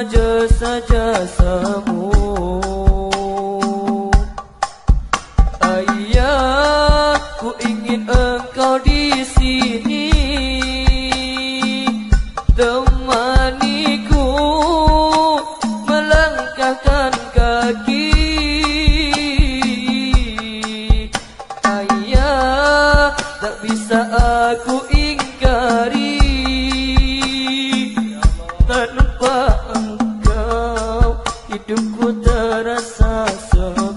saja saja semu. Ayah ku ingin engkau di sini. Temaniku melangkahkan kaki. Ayah tak bisa aku ingkari. Tanpa ku terasa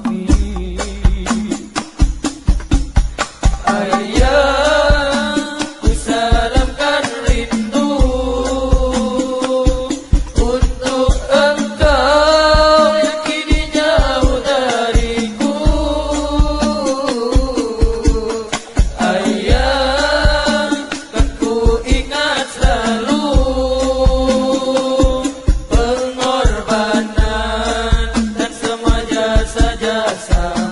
casa.